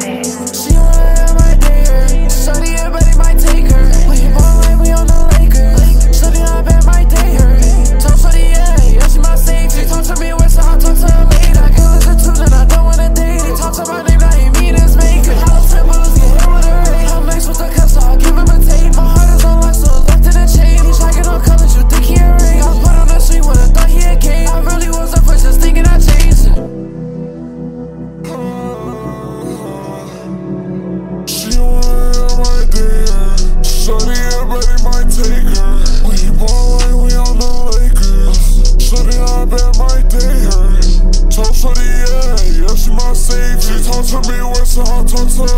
Party. Shorty, everybody might take her. We ballin', we on the Lakers. Shorty, I bet my day hurt. Told Shorty, yeah, yeah, she my savior. She talk to me worse than I talk to her.